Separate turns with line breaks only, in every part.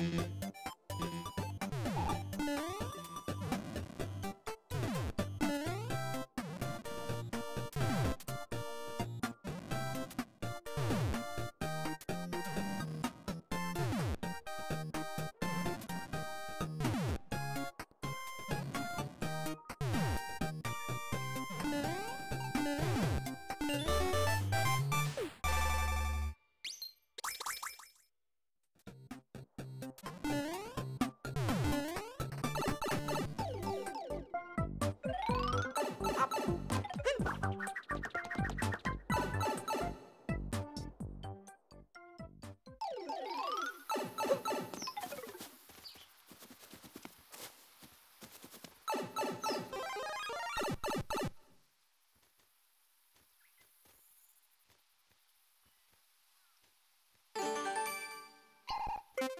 Bye.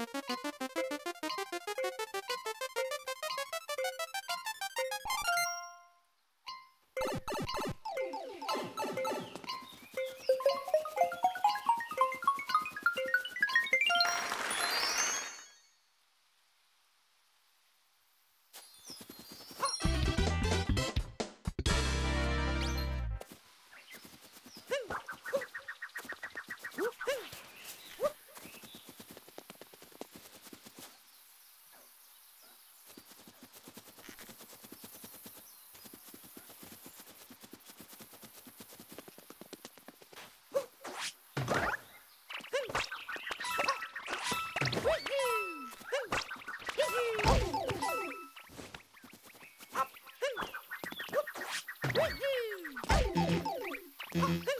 Thank you.
Ha uhum. ha!